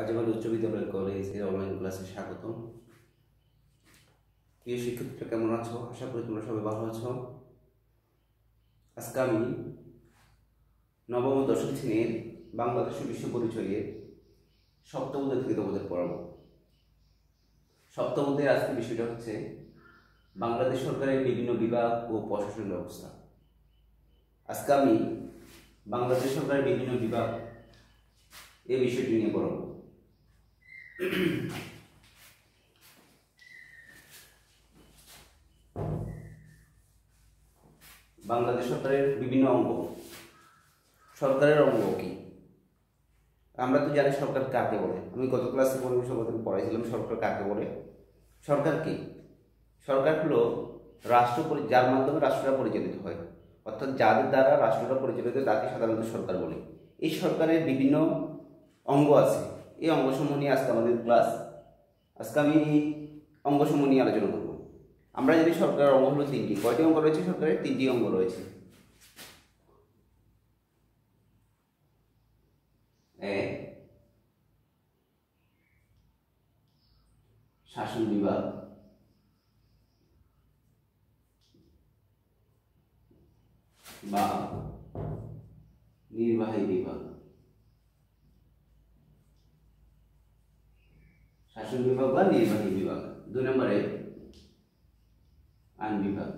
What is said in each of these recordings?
কাজীবাড়ি উচ্চ বিদ্যালয় কলেজের অনলাইন ক্লাসে স্বাগতম। প্রিয় শিক্ষার্থীরা, কেমন আছো? আশা করি তোমরা সবাই ভালো আছো। আজকে আমি নবম ও দশম শ্রেণির বাংলাদেশের বিশ্ব পরিচয়ে সপ্তম থেকে তোমাদের পড়াবো। সপ্তম আজকের বিষয়টা হচ্ছে বাংলাদেশ সরকারের বিভিন্ন বিভাগ ও প্রশাসন ব্যবস্থা। আজকে আমি বাংলাদেশ সরকারের বিভিন্ন বিভাগ এই বিষয়টি নিয়ে পড়াবো। বাংলাদেশ সরকারের বিভিন্ন অঙ্গ। সরকারের অঙ্গ কি? আমরা তো জানি সরকার কাকে বলে। আমি গত ক্লাসে পরিবেশ পড়াইছিলাম, সরকার কাকে বলে? সরকার কি? সরকার হলো রাষ্ট্র যার মাধ্যমে রাষ্ট্রটা পরিচালিত হয়। অর্থাৎ যাদের দ্বারা রাষ্ট্রটা পরিচালিত তাকে সাধারণত সরকার বলে। এই সরকারের বিভিন্ন অঙ্গ আছে। এই অঙ্গসমূহ নিয়ে আজকে আমাদের ক্লাস আজকে আমি অঙ্গসমূহ নিয়ে আলোচনা করব। আমরা জানি সরকারের অঙ্গ হলো তিনটি। কয়টি অঙ্গ রয়েছে সরকারের? তিনটি অঙ্গ রয়েছে। শাসন বিভাগ। বা নির্বাহী বিভাগ। শাসন বিভাগ বা নির্বাহী বিভাগ? দুই নম্বরে আইন বিভাগ।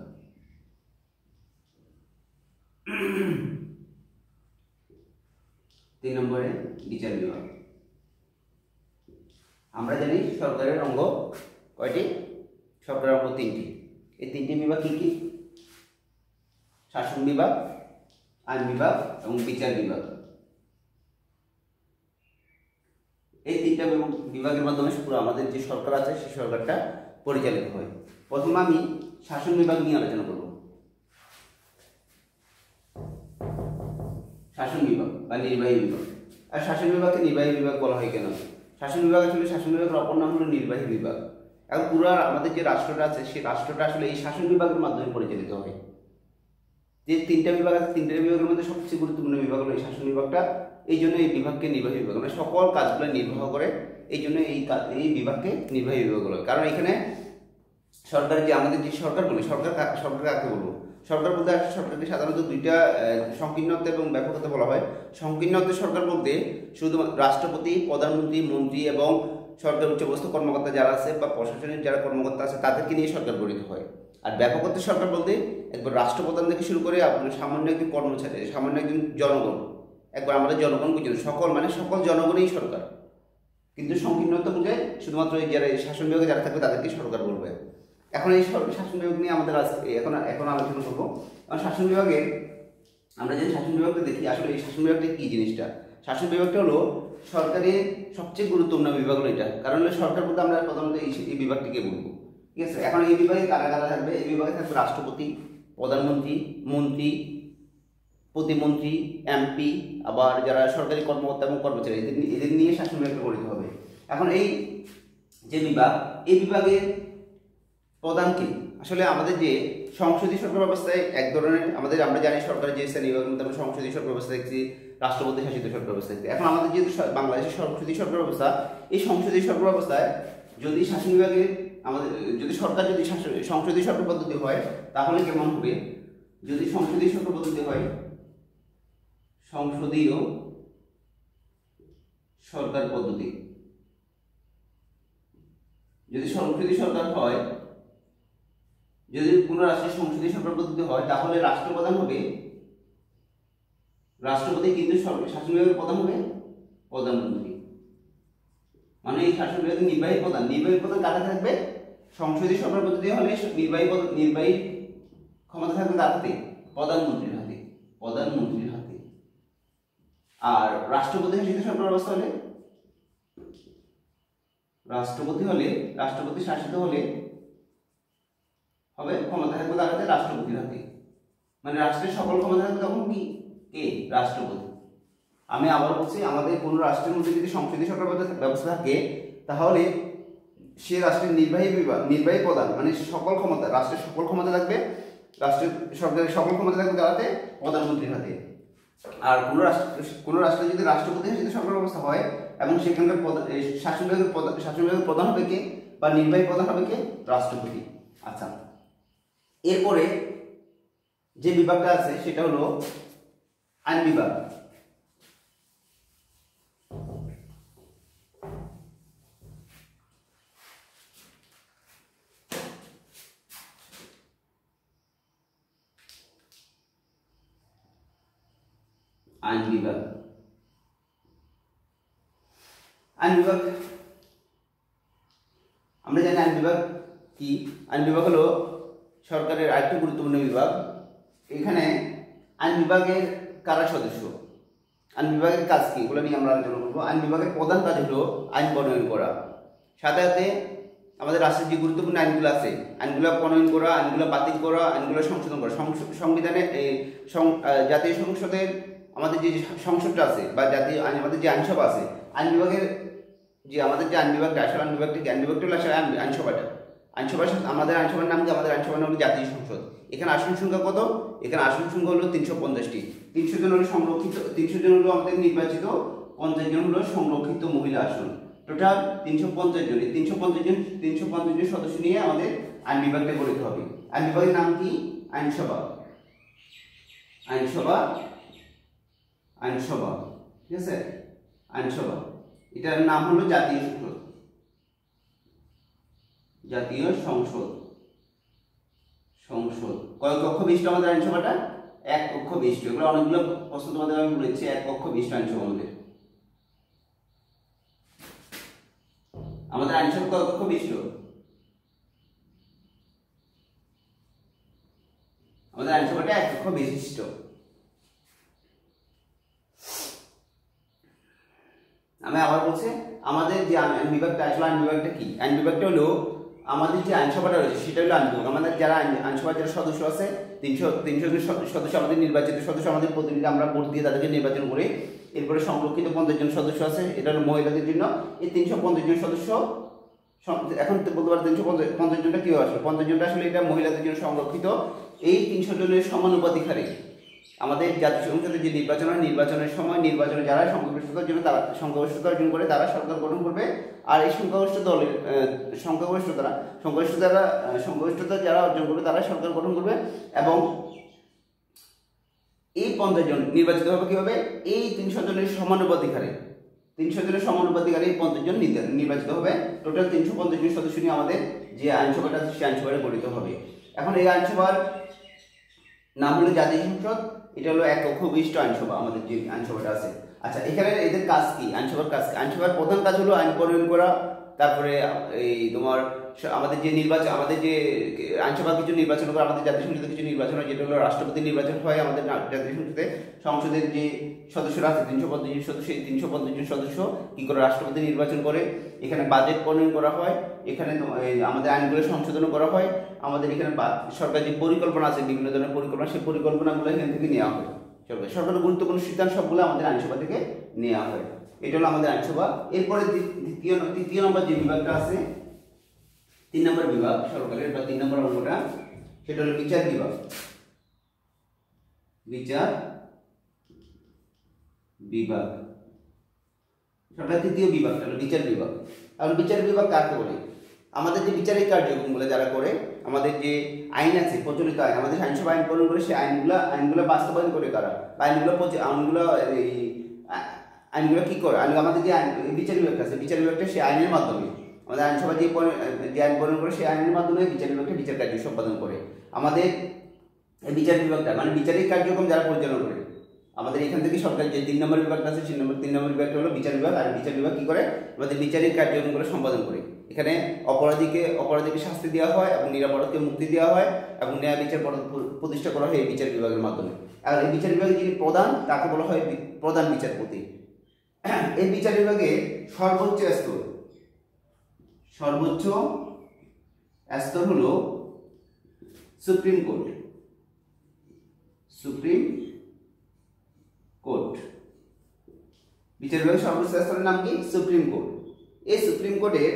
তিন নম্বরে বিচার বিভাগ। আমরা জানি সরকারের অঙ্গ কয়টি? সরকারের অঙ্গ তিনটি। এই তিনটি বিভাগ কি কি? শাসন বিভাগ, আইন বিভাগ এবং বিচার বিভাগ। তিনটা বিভাগ- বিভাগের মাধ্যমে পুরো আমাদের যে সরকার আছে, সেই সরকারটা পরিচালিত হয়। প্রথমে আমি শাসন বিভাগ নিয়ে আলোচনা করব। শাসন বিভাগ বা নির্বাহী বিভাগ। আর শাসন বিভাগকে নির্বাহী বিভাগ বলা হয় কেন? শাসন বিভাগ আসলে শাসন বিভাগের অপর নাম হলো নির্বাহী বিভাগ। এখন পুরো আমাদের যে রাষ্ট্রটা আছে, সেই রাষ্ট্রটা আসলে এই শাসন বিভাগের মাধ্যমে পরিচালিত হয়। যে তিনটা বিভাগ আছে, তিনটা বিভাগের মধ্যে সবচেয়ে গুরুত্বপূর্ণ বিভাগ হলো এই শাসন বিভাগটা। এই জন্য এই বিভাগকে নির্বাহী বিভাগ মানে সকল কাজগুলো নির্বাহ করে এই জন্য এই এই বিভাগকে নির্বাহী বিভাগ বলা। কারণ এখানে সরকার যে আমাদের যে সরকার বলি সরকার সরকার কাকে বলব? সরকার বলতে আসলে সরকারকে সাধারণত দুইটা আহ, সংকীর্ণত্ব এবং ব্যাপকতা বলা হয়। সংকীর্ণত্ব সরকার বলতে শুধুমাত্র রাষ্ট্রপতি প্রধানমন্ত্রী মন্ত্রী এবং সরকার উচ্চপদস্থ কর্মকর্তা যারা আছে বা প্রশাসনের যারা কর্মকর্তা আছে তাদেরকে নিয়ে সরকার গঠিত হয়। আর ব্যাপকত্ব সরকার বলতে একবার রাষ্ট্রপ্রধান থেকে শুরু করে আপনার সামান্য একজন কর্মচারী সামান্য একজন জনগণ একবার আমাদের জনগণ বুঝুন সকল মানে সকল জনগণই সরকার। কিন্তু সংকীর্ণতা বোঝায় শুধুমাত্র এই যারা শাসন বিভাগে যারা থাকবে তাদেরকে সরকার বলবে। এখন এই শাসন বিভাগ নিয়ে আমাদের আজকে এখন এখন আলোচনা করব। কারণ শাসন বিভাগে আমরা যে শাসন বিভাগটা দেখি, আসলে এই শাসন বিভাগটা কী জিনিসটা? শাসন বিভাগটা হলো সরকারের সবচেয়ে গুরুত্বপূর্ণ বিভাগ হলো এটা। কারণ হলো সরকার বলতে আমরা প্রধানত এই এই বিভাগটিকে বলব। ঠিক আছে? এখন এই বিভাগে কারা কারা থাকবে? এই বিভাগে থাকবে রাষ্ট্রপতি, প্রধানমন্ত্রী, মন্ত্রী প্রতিমন্ত্রী, এমপি, আবার যারা সরকারি কর্মকর্তা এবং কর্মচারী, এদের এদের নিয়ে শাসন বিভাগটা গঠিত হবে। এখন এই যে বিভাগ, এই বিভাগের প্রধান কি? আসলে আমাদের যে সংসদীয় সরকার ব্যবস্থায় এক ধরনের আমাদের আমরা জানি সরকারের যে শ্রেণি বিভাগের মধ্যে আমরা সংসদীয় সরকার ব্যবস্থা দেখছি, রাষ্ট্রপতি শাসিত সরকার ব্যবস্থা দেখছি। এখন আমাদের যেহেতু বাংলাদেশের সংসদীয় সরকার ব্যবস্থা, এই সংসদীয় সরকার ব্যবস্থায় যদি শাসন বিভাগে আমাদের যদি সরকার যদি সংসদীয় সরকার পদ্ধতি হয়, তাহলে কেমন হবে? যদি সংসদীয় সরকার পদ্ধতি হয় সংসদীয় সরকার পদ্ধতি। যদি সংসদীয় সরকার হয়, যদি কোনো রাষ্ট্রের সংসদীয় সরকার পদ্ধতি হয়, তাহলে রাষ্ট্রপ্রধান হবে। রাষ্ট্রপতি কিন্তু শাসন বিভাগের প্রধান হবে প্রধানমন্ত্রী। মানে এই শাসন বিভাগের নির্বাহী প্রধান। নির্বাহী প্রধান কারা থাকবে? সংসদীয় সরকার পদ্ধতি হলে নির্বাহী নির্বাহী ক্ষমতা থাকবে কার হাতে? প্রধানমন্ত্রীর হাতে। প্রধানমন্ত্রীর হাতে। আর রাষ্ট্রপতি শাসিত সরকার ব্যবস্থা হলে? রাষ্ট্রপতি হলে, রাষ্ট্রপতি শাসিত হলে হবে ক্ষমতা থাকবে কার হাতে রাষ্ট্রপতির হাতে মানে রাষ্ট্রের সকল ক্ষমতা থাকবে তখন কি? কে? রাষ্ট্রপতি। আমি আবার বলছি, আমাদের কোনো রাষ্ট্রের মধ্যে যদি সংসদীয় সরকার ব্যবস্থা- থাকে তাহলে সে রাষ্ট্রের নির্বাহী বিভাগ, নির্বাহী প্রধান মানে সকল ক্ষমতা, রাষ্ট্রের সকল ক্ষমতা থাকবে, রাষ্ট্রের সরকারের সকল ক্ষমতা থাকবে হাতে প্রধানমন্ত্রীর হাতে। আর কোনো রাষ্ট্র, কোনো রাষ্ট্রে যদি রাষ্ট্রপতি শাসিত সরকার ব্যবস্থা হয়, এবং সেখানকার শাসন বিভাগের শাসন বিভাগের প্রধান হবে কে বা নির্বাহী প্রধান হবে কে? রাষ্ট্রপতি। আচ্ছা। এরপরে যে বিভাগটা আছে, সেটা হলো আইন বিভাগ। আইন বিভাগ আইন বিভাগ আমরা জানি আইন বিভাগ কি? আইন বিভাগ হলো সরকারের আরেকটি গুরুত্বপূর্ণ বিভাগ। এখানে আইন বিভাগের কারা সদস্য? আইন বিভাগের কাজ কি? এগুলো নিয়ে আমরা আলোচনা করব। আইন বিভাগের প্রধান কাজ হলো আইন প্রণয়ন করা। সাথে সাথে আমাদের রাষ্ট্রের যে গুরুত্বপূর্ণ আইনগুলো আছে, আইনগুলো প্রণয়ন করা, আইনগুলো বাতিল করা, আইনগুলো সংশোধন করা সংবিধানে জাতীয় সংসদের আমাদের যে সংসদটা আছে বা জাতীয় আইন, আমাদের যে আইনসভা আছে, আইন বিভাগের যে আমাদের যে আইন বিভাগটা আসলে আইন বিভাগটা? আইন বিভাগটা হলো আসলে আইন- আইনসভাটা। আইনসভার আমাদের আইনসভার নাম কি? আমাদের আইনসভার নাম হলো জাতীয় সংসদ। এখানে আসন সংখ্যা কত? এখানে আসন সংখ্যা হলো তিনশো পঞ্চাশটি। তিনশো জন হলো সংরক্ষিত, তিনশো জন হলো আমাদের নির্বাচিত, পঞ্চাশ জন হলো সংরক্ষিত মহিলা আসন। টোটাল তিনশো পঞ্চাশ জন। তিনশো পঞ্চাশ জন, তিনশো পঞ্চাশ জন সদস্য নিয়ে আমাদের আইন বিভাগটা গঠিত হবে। আইন বিভাগের নাম কি? আইনসভা। আইনসভা আইনসভা, ঠিক আছে? আইনসভা। এটার নাম হলো জাতীয় সংসদ। জাতীয় সংসদ। সংসদ। কয় কক্ষ বিশিষ্ট আমাদের আইনসভাটা? এক কক্ষ বিশিষ্ট। এগুলো অনেকগুলো প্রশ্ন তোমাদের আমি বলেছি, এক কক্ষ বিশিষ্ট আইনসভা আমাদের। আমাদের আইনসভা কয় কক্ষ বিশিষ্ট? আমাদের আইনসভাটা এক কক্ষ বিশিষ্ট। আমি আবার বলছি, আমাদের যে আইন বিভাগটা আসলে আইন বিভাগটা কি? আইন বিভাগটা হলো আমাদের যে আইনসভাটা রয়েছে, সেটা হলো আইন বিভাগ। আমাদের যারা আইন আইনসভার যারা সদস্য আছে, তিনশো তিনশো জন সদস্য আমাদের নির্বাচিত সদস্য, আমাদের প্রতিনিধি আমরা ভোট দিয়ে তাদেরকে নির্বাচন করি এরপরে সংরক্ষিত পঞ্চাশ জন সদস্য আছে, এটা হলো মহিলাদের জন্য। এই তিনশো পঞ্চাশ জন সদস্য এখন বলতে পারো তিনশো পঞ্চাশ জনটা কি আসলে পঞ্চাশ জনটা আসলে এটা মহিলাদের জন্য সংরক্ষিত। এই তিনশো জনের সমানুপাতিক হারে আমাদের জাতীয় সংসদে যে নির্বাচন হয় নির্বাচনের সময় নির্বাচনে যারা সংখ্যাগরিষ্ঠতার জন্য তারা সংখ্যাগরিষ্ঠতা অর্জন করে তারা সরকার গঠন করবে। আর এই সংখ্যাগরিষ্ঠ দলের আহ, সংখ্যাগরিষ্ঠতারা সংখ্যাগরিষ্ঠতা যারা অর্জন করবে তারা সরকার গঠন করবে এবং এই পঞ্চাশ জন নির্বাচিত হবে কীভাবে? এই তিনশো জনের সমানুপাতিক হারে তিনশো জনের সমানুপাতিক হারে এই পঞ্চাশ জন নির্বা- নির্বাচিত হবে। টোটাল তিনশো পঞ্চাশ জন সদস্য নিয়ে আমাদের যে আইনসভাটা সেই আইনসভাটা গঠিত হবে। এখন এই আইনসভার নাম হলো জাতীয় সংসদ, এটা হলো এক অক্ষবিষ্ট আইনসভা, আমাদের যে আইনসভাটা আছে। আচ্ছা এখানে এদের কাজ কি? আইনসভার কাজ আইনসভার প্রধান কাজ হলো আইন প্রণয়ন করা, তারপরে এই তোমার আমাদের যে নির্বাচন, আমাদের যে আইনসভা কিছু নির্বাচন করে আমাদের জাতীয় সংসদে কিছু নির্বাচন হয়, যেটা হলো রাষ্ট্রপতি নির্বাচন হয়, আমাদের জাতীয় সংসদে সংসদের যে সদস্যরা আছে, তিনশো পঞ্চাশ জন সদস্য এই তিনশো পঞ্চাশ জন সদস্য কি করে রাষ্ট্রপতি নির্বাচন করে? এখানে বাজেট প্রণয়ন করা হয়, এখানে আমাদের আইনগুলো সংশোধন করা হয়, আমাদের এখানে সরকার যে পরিকল্পনা আছে, বিভিন্ন ধরনের পরিকল্পনা, সেই পরিকল্পনাগুলো এখান থেকে নেওয়া হয়। সরকার, সরকারের গুরুত্বপূর্ণ সিদ্ধান্ত সবগুলো আমাদের আইনসভা থেকে নেওয়া হয়। এটা হলো আমাদের আইনসভা, এরপরে দ্বি- দ্বিতীয়, তৃতীয় নম্বর যে বিভাগটা আছে তিন নম্বর বিভাগ সরকারের, বা তিন নম্বর অঙ্কটা সেটা হলো বিচার বিভাগ। বিচার বিভাগ। সরকার তৃতীয় বিভাগ হলো বিচার বিভাগ। এখন বিচার বিভাগ কাকে বলে? আমাদের যে বিচারিক কার্যক্রমগুলো যারা করে, আমাদের যে আইন আছে, প্রচলিত আইন, আমাদের আইনসভা আইন প্রণয়ন করে সেই আইনগুলো আইনগুলো বাস্তবায়ন করে বা আইনগুলো আইনগুলো, এই আইনগুলো কি করে? আইন আমাদের যে আইন বিচার বিভাগটা আছে, বিচার বিভাগটা সেই আইনের মাধ্যমে। আমাদের আইনসভা যে যে আইন প্রণয়ন করে সেই আইনের মাধ্যমে বিচার বিভাগটা বিচার কার্য সম্পাদন করে। আমাদের বিচার বিভাগটা মানে বিচারিক কার্যক্রম যারা পরিচালনা করে, আমাদের এখান থেকে সরকার যে তিন নম্বর বিভাগটা আছে, সেই নম্বর, তিন নম্বর বিভাগটা হলো বিচার বিভাগ, আর বিচার বিভাগ কি করে? আমাদের বিচারিক কার্যক্রমগুলো সম্পাদন করে। এখানে অপরাধীকে অপরাধীকে শাস্তি দেওয়া হয় এবং নিরাপরাধকে মুক্তি দেওয়া হয় এবং ন্যায় বিচার প্রতিষ্ঠা করা হয় এই বিচার বিভাগের মাধ্যমে। আর এই বিচার বিভাগের যিনি প্রধান, তাকে বলা হয় প্রধান বিচারপতি। এই বিচার বিভাগে সর্বোচ্চ স্তর সর্বোচ্চ স্তর হলো সুপ্রিম কোর্ট। Supreme court. বিচার বিভাগের সর্বোচ্চ স্তরের নাম কি? Supreme court. এই সুপ্রিম কোর্টের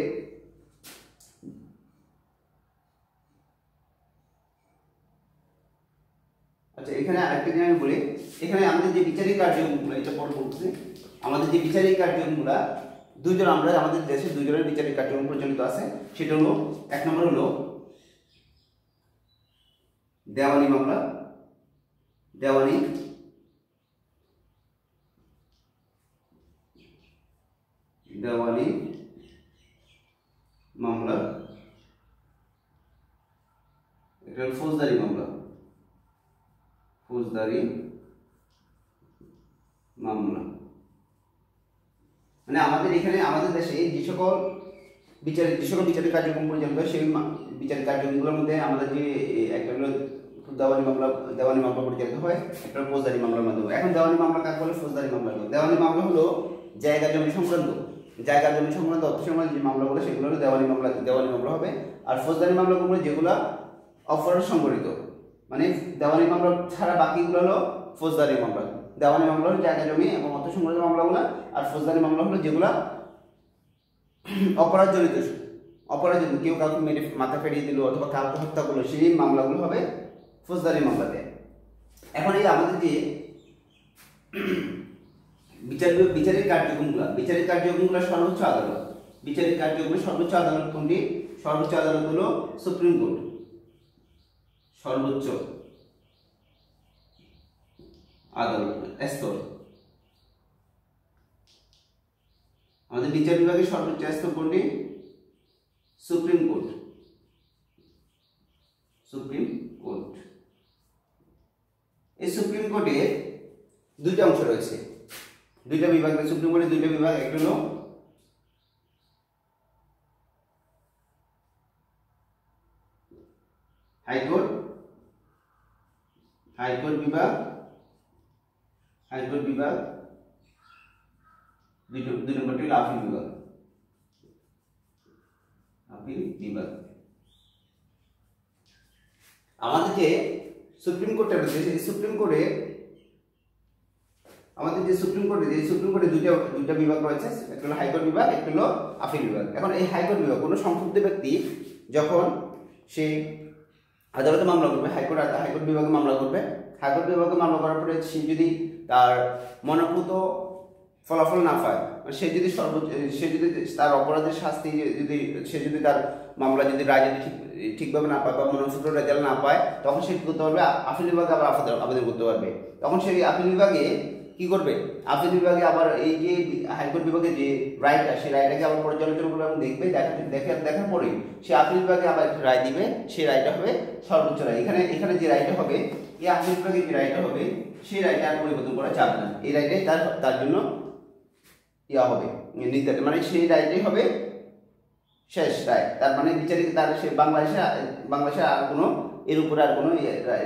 আচ্ছা এখানে আরেকটা জিনিস আমি বলি। এখানে আমাদের যে বিচারিক কার্যক্রমগুলো, এটা পরে বলতেছি আমাদের যে বিচারিক কার্যক্রমগুলো দুইজন আমরা, আমাদের দেশে দুইজনের বিচারিক কার্যক্রম প্রচলিত আছে। সেটা হলো, এক নম্বর হলো, দেওয়ানি মামলা, দেওয়ানি দেওয়ানি মামলা, এটা ফৌজদারি মামলা। ফৌজদারি মামলা। মানে আমাদের এখানে, আমাদের দেশে যে সকল বিচার, যে সকল বিচারিক কার্যক্রম পরিচালিত সেই বিচারিক কার্যক্রমগুলোর মধ্যে আমাদের যে একটা হলো দেওয়ানি মামলা দেওয়ানি মামলা পরিচালিত হয়, একটা ফৌজদারি মামলার মাধ্যমে। এখন দেওয়ানি মামলা কাকে বলে ফৌজদারি মামলা বলে? দেওয়ানি মামলা হলো জায়গা জমি সংক্রান্ত। জায়গা জমি সংক্রান্ত অর্থ সংক্রান্ত যে মামলাগুলো সেগুলো হলো দেওয়ানি মামলা দেওয়ানি মামলা হবে। আর ফৌজদারি মামলাগুলো যেগুলো অপরাধ সংগঠিত মানে দেওয়ানি মামলা ছাড়া বাকিগুলো হলো ফৌজদারি মামলা। দেওয়ানি মামলা হলো, জায়গা জমি এবং অর্থ সংক্রান্ত মামলাগুলো আর ফৌজদারি মামলা হলো যেগুলা অপরাধ জড়িত অপরাধ কেউ কাউকে মেরে মাথা ফেরিয়ে দিল অথবা কাউকে হত্যা করল, সেই মামলাগুলো হবে ফৌজদারি মামলাতে এখন এই আমাদের যে বিচার বিচারিক কার্যক্রমগুলো, বিচারের কার্যক্রমগুলো সর্বোচ্চ আদালত। বিচারের কার্যক্রমের সর্বোচ্চ আদালত কোনটি? সর্বোচ্চ আদালত হলো সুপ্রিম কোর্ট। সর্বোচ্চ। আদালত স্তর আমাদের বিচার বিভাগের সর্বোচ্চ স্তর কোনটি সুপ্রিম কোর্ট। Supreme court. এই সুপ্রিম কোর্টে দুইটা অংশ রয়েছে। দুইটা বিভাগ সুপ্রিম কোর্টের দুইটা বিভাগ একটা হলো হাইকোর্ট হাইকোর্ট বিভাগ হাইকোর্ট বিভাগ, দুই নম- দুই নম্বরটি হলো আপিল বিভাগ। আপিল বিভাগ। আমাদের যে সুপ্রিম কোর্টটা রয়েছে সেই সুপ্রিম কোর্টে আমাদের যে সুপ্রিম কোর্টে যে সুপ্রিম কোর্টে দুইটা দুইটা বিভাগ রয়েছে, একটা হলো হাইকোর্ট বিভাগ, একটা হলো আপিল বিভাগ। এখন এই হাইকোর্ট বিভাগ, কোনো সংক্ষুব্ধ ব্যক্তি যখন সে আদালতে মামলা করবে, হাইকোর্ট হাইকোর্ট বিভাগে মামলা করবে হাইকোর্ট বিভাগে মামলা করার পরে সে যদি তার মনোভূত ফলাফল না পায় মানে সে যদি সর্বোচ্চ সে যদি তার অপরাধের শাস্তি যদি, সে যদি তার মামলা যদি রায় যদি ঠিক ঠিকভাবে না পায় বা মনোভূত রেজাল্ট না পায়, তখন সে কি করতে পারবে? আপিল বিভাগে আবার আবেদন করতে পারবে। তখন সেই আপিল বিভাগে কি করবে? আপিল বিভাগে আবার এই যে হাইকোর্ট বিভাগে যে রায়টা, সেই রায়টাকে আবার পর্যালোচনা করবে এবং দেখবে, দেখা, দেখে, দেখার পরে সে আপিল বিভাগে আবার একটা রায় দিবে, সেই রায়টা হবে সর্বোচ্চ রায়। এখানে এখানে যে রায়টা হবে, এই আপিল বিভাগে যে রায়টা হবে, সেই রায়টা আর পরিবর্তন করা যাবে না। এই রায়টাই তার তার জন্য ইয়া হবে, নির্ধারিত। মানে সেই রায়টাই হবে শেষ রায়। তার মানে বিচারিক, তার সে বাংলাদেশে বাংলাদেশে আর কোনো, এর উপরে আর কোনো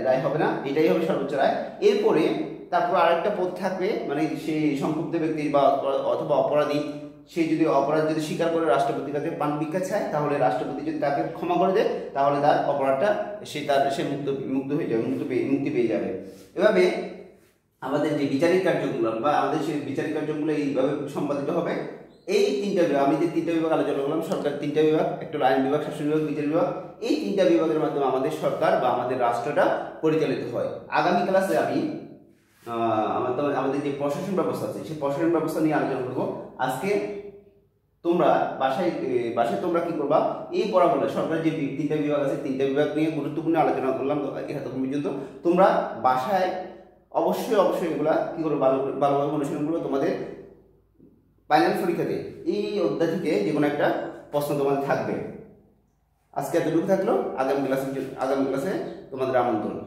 রায় হবে না। এটাই হবে সর্বোচ্চ রায়। এরপরে তারপর আরেকটা পথ থাকবে মানে সেই সংক্ষুব্ধ ব্যক্তি বা অথবা অপরাধী, সে যদি অপরাধ যদি স্বীকার করে রাষ্ট্রপতির কাছে পান ভিক্ষা চায়, তাহলে রাষ্ট্রপতি যদি তাকে ক্ষমা করে দেয়, তাহলে তার অপরাধটা সে তার সে মুক্ত মুক্ত হয়ে যাবে, মুক্ত পেয়ে মুক্তি পেয়ে যাবে। এভাবে আমাদের যে বিচারিক কার্যক্রম বা আমাদের সেই বিচারিক কার্যক্রমগুলো এইভাবে সম্পাদিত হবে। এই তিনটা বিভাগ আমি যে তিনটা বিভাগ আলোচনা করলাম, সরকার তিনটা বিভাগ, একটা আইন বিভাগ শাসন বিভাগ, বিচার বিভাগ, এই তিনটা বিভাগের মাধ্যমে আমাদের সরকার বা আমাদের রাষ্ট্রটা পরিচালিত হয়। আগামী ক্লাসে আমি আমাদের যে প্রশাসন ব্যবস্থা আছে, সেই প্রশাসন ব্যবস্থা নিয়ে আলোচনা করব। আজকে তোমরা বাসায় বাসায় তোমরা কি করবা? এই পড়াগুলো সরকারের যে তিনটা বিভাগ আছে, তিনটা বিভাগ নিয়ে গুরুত্বপূর্ণ আলোচনা করলাম এতক্ষণ পর্যন্ত। তোমরা বাসায় অবশ্যই অবশ্যই এগুলা কি করব? ভালো, ভালোভাবে অনুশীলন করব তোমাদের ফাইনাল পরীক্ষাতে এই অধ্যায় থেকে যে কোনো একটা প্রশ্ন তোমাদের থাকবে। আজকে এতটুকু থাকল। আগামী ক্লাসে আগামী ক্লাসে তোমাদের আমন্ত্রণ।